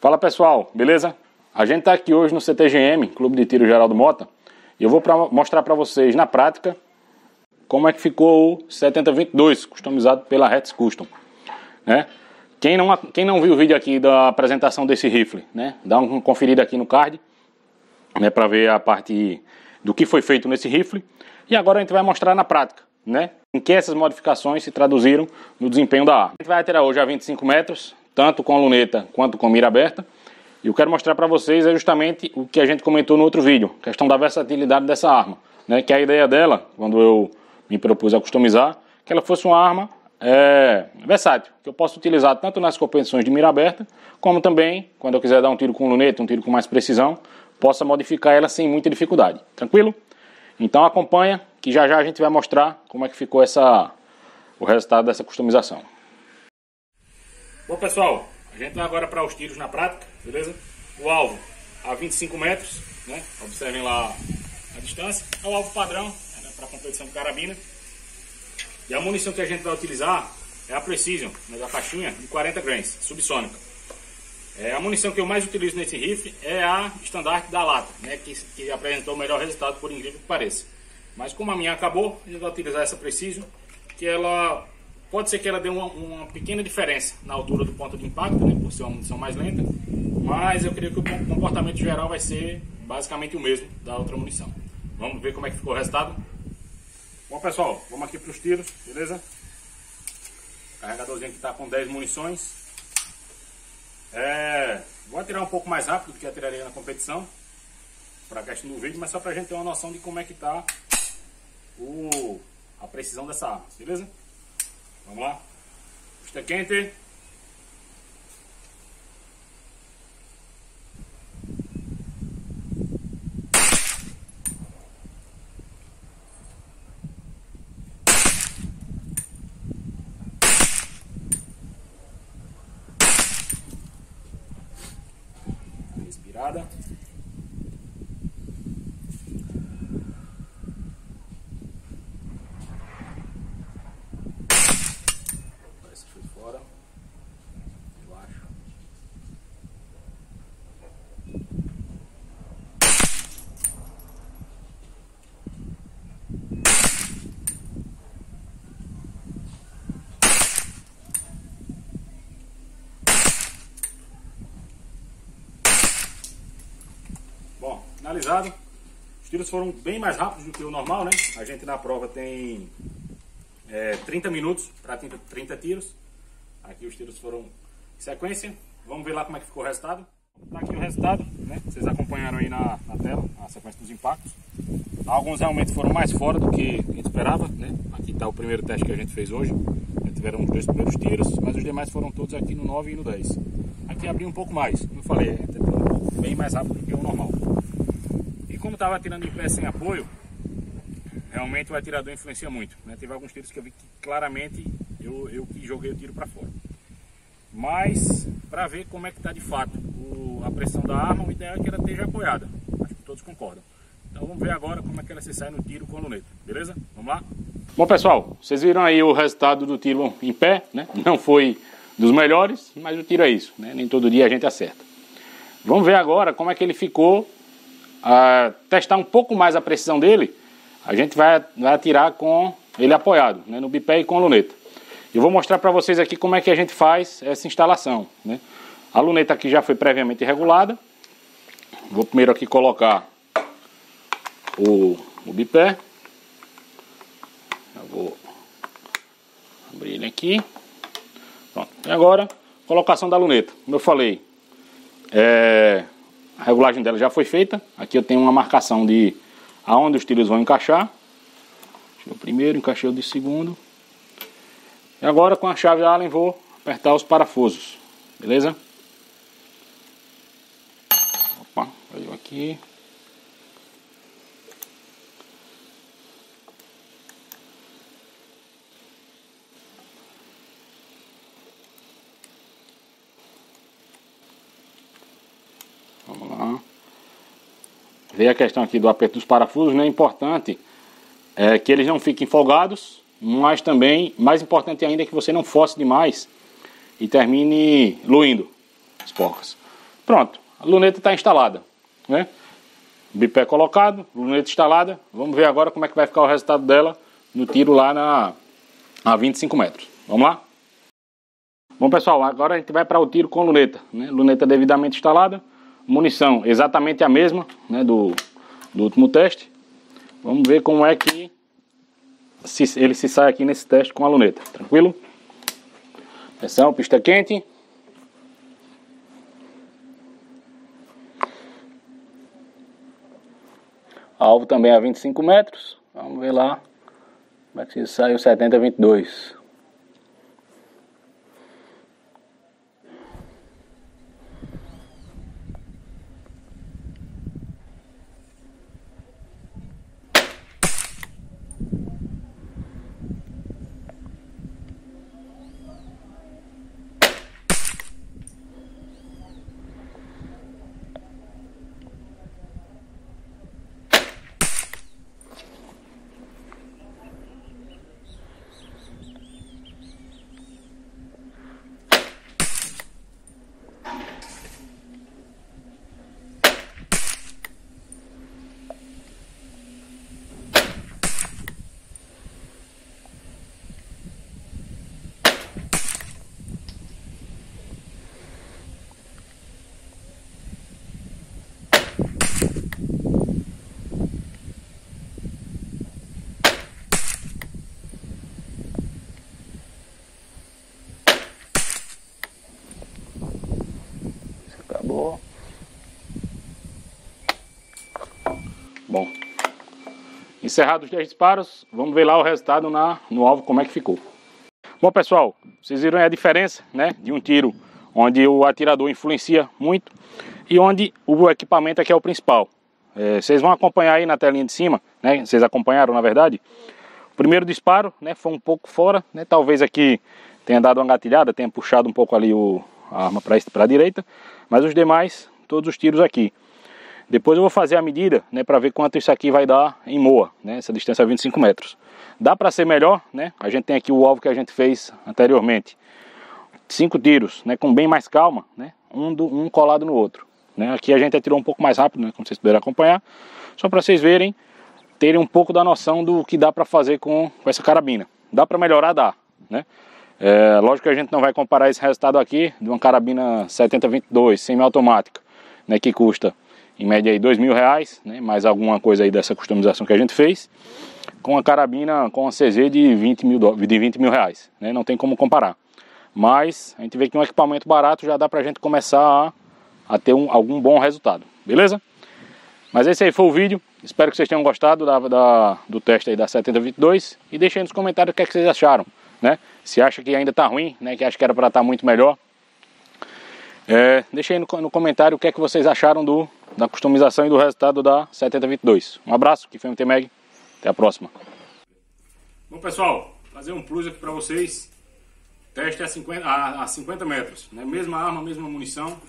Fala pessoal, beleza? A gente está aqui hoje no CTGM, Clube de Tiro Geraldo Mota, e eu vou pra, mostrar para vocês na prática como é que ficou o 7022, customizado pela Rex Custom. Né? Quem, não, quem não viu o vídeo aqui da apresentação desse rifle, né? dá uma conferida aqui no card, né, para ver a parte do que foi feito nesse rifle. E agora a gente vai mostrar na prática, né, em que essas modificações se traduziram no desempenho da arma. A gente vai atirar hoje a 25 metros, tanto com a luneta quanto com mira aberta. E eu quero mostrar para vocês é justamente o que a gente comentou no outro vídeo, questão da versatilidade dessa arma, né? Que a ideia dela, quando eu me propus a customizar, que ela fosse uma arma é, versátil, que eu posso utilizar tanto nas competições de mira aberta, como também quando eu quiser dar um tiro com luneta, um tiro com mais precisão, possa modificar ela sem muita dificuldade. Tranquilo? Então acompanha que já já a gente vai mostrar como é que ficou essa, o resultado dessa customização. Bom pessoal, a gente vai agora para os tiros na prática, beleza? O alvo a 25 metros, né? Observem lá a distância. É o alvo padrão né? para competição de carabina. E a munição que a gente vai utilizar é a Precision, né, da caixinha, de 40 grains, subsônica. É, a munição que eu mais utilizo nesse rifle é a estandarte da lata, né, que, que apresentou o melhor resultado, por incrível que pareça. Mas como a minha acabou, a gente vai utilizar essa Precision, que ela Pode ser que ela dê uma, uma, pequena diferença na altura do ponto de impacto, né, por ser uma munição mais lenta, mas eu creio que o comportamento geral vai ser basicamente o mesmo da outra munição. Vamos ver como é que ficou o resultado? Bom pessoal, vamos aqui para os tiros, beleza? Carregadorzinho que está com 10 munições. É, vou atirar um pouco mais rápido do que atiraria na competição, para a questão do vídeo, mas só para a gente ter uma noção de como é que está a precisão dessa arma, beleza? Vamos lá? Está quente. Respirada. Bom, finalizado. Os tiros foram bem mais rápidos do que o normal, né? A gente na prova tem é, 30 minutos para 30, 30 tiros. Aqui os tiros foram em sequência. Vamos ver lá como é que ficou o resultado. Tá aqui o resultado, né? Vocês acompanharam aí na, na tela a sequência dos impactos. Alguns realmente foram mais fora do que a gente esperava, né? Aqui está o primeiro teste que a gente fez hoje. Já tiveram os dois primeiros tiros, mas os demais foram todos aqui no 9 e no 10. Aqui abriu um pouco mais, como eu falei, é bem mais rápido do que o normal. Como estava atirando em pé sem apoio, realmente o atirador influencia muito. Né? Teve alguns tiros que eu vi que claramente eu, eu que joguei o tiro para fora. Mas, para ver como é que está de fato o, a pressão da arma, o ideal é que ela esteja apoiada. Acho que todos concordam. Então vamos ver agora como é que ela se sai no tiro com a luneta, beleza? Vamos lá? Bom pessoal, vocês viram aí o resultado do tiro em pé, né? Não foi dos melhores, mas o tiro é isso, né? Nem todo dia a gente acerta. Vamos ver agora como é que ele ficou, uh, testar um pouco mais a precisão dele. A gente vai, vai atirar com ele apoiado, né? no bipé e com a luneta. Eu vou mostrar para vocês aqui como é que a gente faz essa instalação. Né? A luneta aqui já foi previamente regulada. Vou primeiro aqui colocar o, o bipé. Eu vou abrir ele aqui. Pronto. E agora, colocação da luneta. Como eu falei, é, a regulagem dela já foi feita. Aqui eu tenho uma marcação de aonde os tiros vão encaixar. O primeiro, encaixei o de segundo. E agora com a chave Allen vou apertar os parafusos. Beleza? Opa, caiu aqui. Veio a questão aqui do aperto dos parafusos, né? Importante é que eles não fiquem folgados, mas também, mais importante ainda, é que você não force demais e termine luindo as porcas. Pronto, a luneta está instalada, né? Bipé colocado, luneta instalada. Vamos ver agora como é que vai ficar o resultado dela no tiro lá na, a 25 metros. Vamos lá? Bom pessoal, agora a gente vai para o tiro com luneta, né? luneta devidamente instalada, munição exatamente a mesma né, do, do último teste. Vamos ver como é que se, ele se sai aqui nesse teste com a luneta, tranquilo? Atenção, pista quente. Alvo também a 25 metros. Vamos ver lá como é que se sai o 7022. Bom. Encerrados os 10 disparos, vamos ver lá o resultado na, no alvo, como é que ficou. Bom, pessoal, vocês viram a diferença, né, de um tiro onde o atirador influencia muito e onde o equipamento aqui é o principal. É, vocês vão acompanhar aí na telinha de cima, né, vocês acompanharam na verdade. O primeiro disparo, né, foi um pouco fora, né, talvez aqui tenha dado uma gatilhada, tenha puxado um pouco ali o, a arma para a direita, mas os demais, todos os tiros aqui. Depois eu vou fazer a medida, né, para ver quanto isso aqui vai dar em moa, né, essa distância é 25 metros. Dá para ser melhor, né, a gente tem aqui o alvo que a gente fez anteriormente. Cinco tiros, né, com bem mais calma, né, um, do, um colado no outro. Né. Aqui a gente atirou um pouco mais rápido, né, como vocês puderam acompanhar, só para vocês verem, terem um pouco da noção do que dá para fazer com, com essa carabina. Dá para melhorar? Dá, né. É, lógico que a gente não vai comparar esse resultado aqui de uma carabina 7022 semi-automática, né, que custa em média aí dois mil reais, né, mais alguma coisa aí dessa customização que a gente fez, com a carabina com a CZ de 20 mil, de 20 mil reais, né, não tem como comparar. Mas a gente vê que um equipamento barato já dá pra gente começar a, a ter um, algum bom resultado, beleza? Mas esse aí foi o vídeo, espero que vocês tenham gostado da, da do teste aí da 7022 e deixem nos comentários o que, é que vocês acharam né? Se acha que ainda está ruim, né? Que acha que era para estar tá muito melhor. É, deixa aí no, no, comentário o que é que vocês acharam do, da customização e do resultado da 7022. Um abraço, que foi o MTMeg. Até a próxima. Bom pessoal, fazer um plus aqui para vocês. Teste a 50, a, a 50 metros, né? Mesma arma, mesma munição,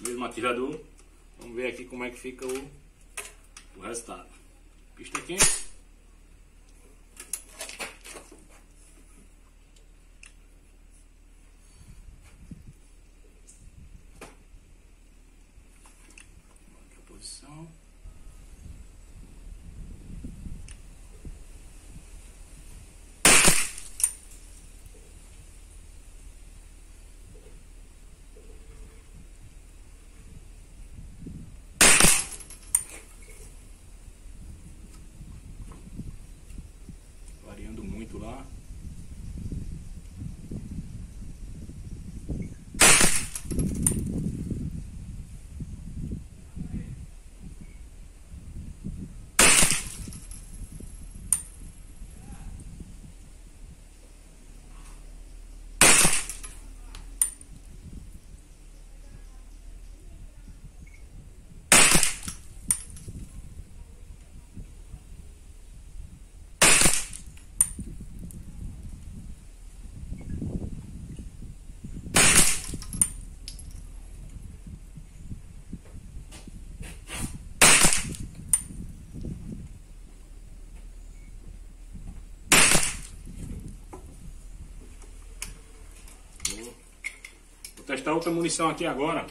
mesmo atirador. Vamos ver aqui como é que fica o, o resultado. Pista quente. lá. Testar outra munição aqui agora.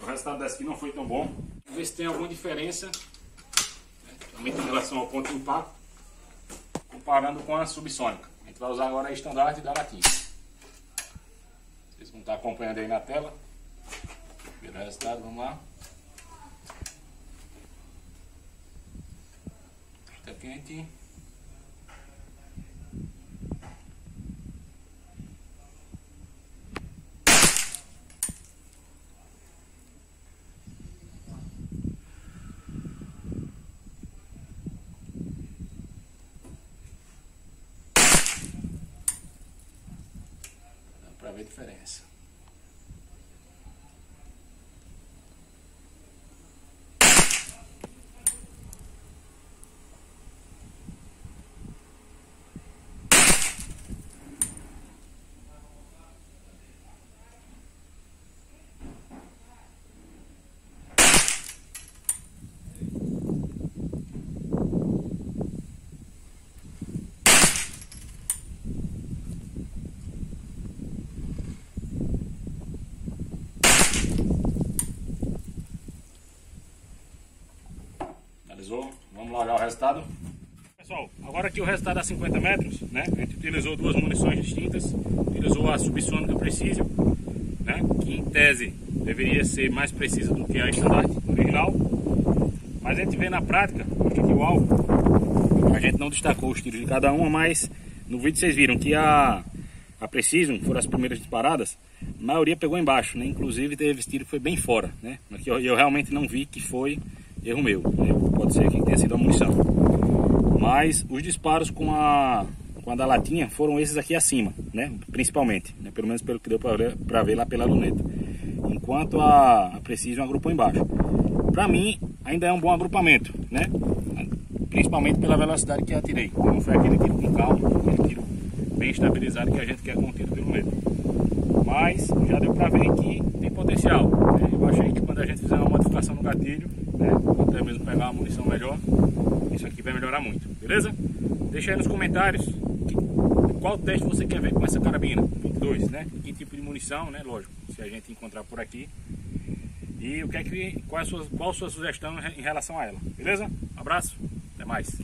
O resultado dessa aqui não foi tão bom. Vamos ver se tem alguma diferença, né, em relação ao ponto de impacto, comparando com a subsônica. A gente vai usar agora a estandarte da latinha. Vocês vão estar acompanhando aí na tela. Ver o resultado, vamos lá. Está quente. A diferença. Vamos lá olhar o resultado. Pessoal, agora aqui o resultado a 50 metros, né? A gente utilizou duas munições distintas. Utilizou a subsônica Precision, né? Que em tese deveria ser mais precisa do que a estandarte original. Mas a gente vê na prática, aqui o alvo, a gente não destacou os tiros de cada uma, mas no vídeo vocês viram que a, a Precision foram as primeiras disparadas, a maioria pegou embaixo, né? Inclusive teve tiro que foi bem fora, né? Aqui eu, eu realmente não vi que foi erro meu. Né? Pode ser que tenha sido a munição. Mas os disparos com a, com a da latinha foram esses aqui acima, né? Principalmente, né? pelo menos pelo que deu para ver lá pela luneta. Enquanto a, a Precision agrupou embaixo. Para mim, ainda é um bom agrupamento, né? Principalmente pela velocidade que atirei. Não foi aquele tiro com calma, aquele tiro bem estabilizado que a gente quer com pelo meio. Mas já deu para ver que tem potencial. Né? Eu achei que quando a gente fizer uma modificação no gatilho, né? até mesmo pegar uma munição melhor, isso aqui vai melhorar muito, beleza? Deixa aí nos comentários qual teste você quer ver com essa carabina 22, né? Que tipo de munição, né? Lógico, se a gente encontrar por aqui. E o que é que, qual, é a sua, qual a sua sugestão em relação a ela, beleza? Um abraço, até mais.